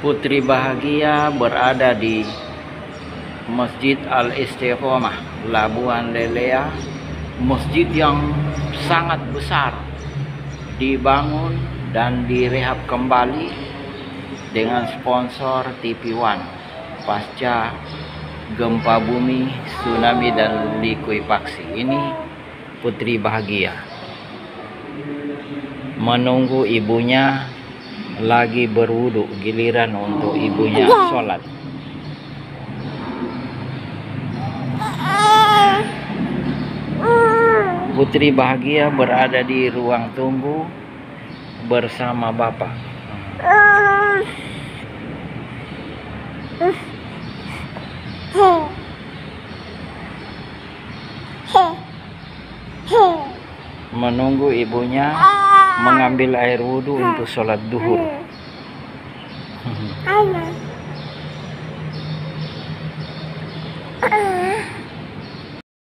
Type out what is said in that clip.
Putri bahagia berada di Masjid Al Istiqomah Labuan Lelea masjid yang sangat besar dibangun dan direhab kembali dengan sponsor TV One pasca gempa bumi, tsunami dan likuifaksi. Ini Putri bahagia menunggu ibunya lagi berwudu giliran untuk ibunya sholat. Putri bahagia berada di ruang tunggu bersama bapak. Menunggu ibunya mengambil air wudhu untuk sholat duhur.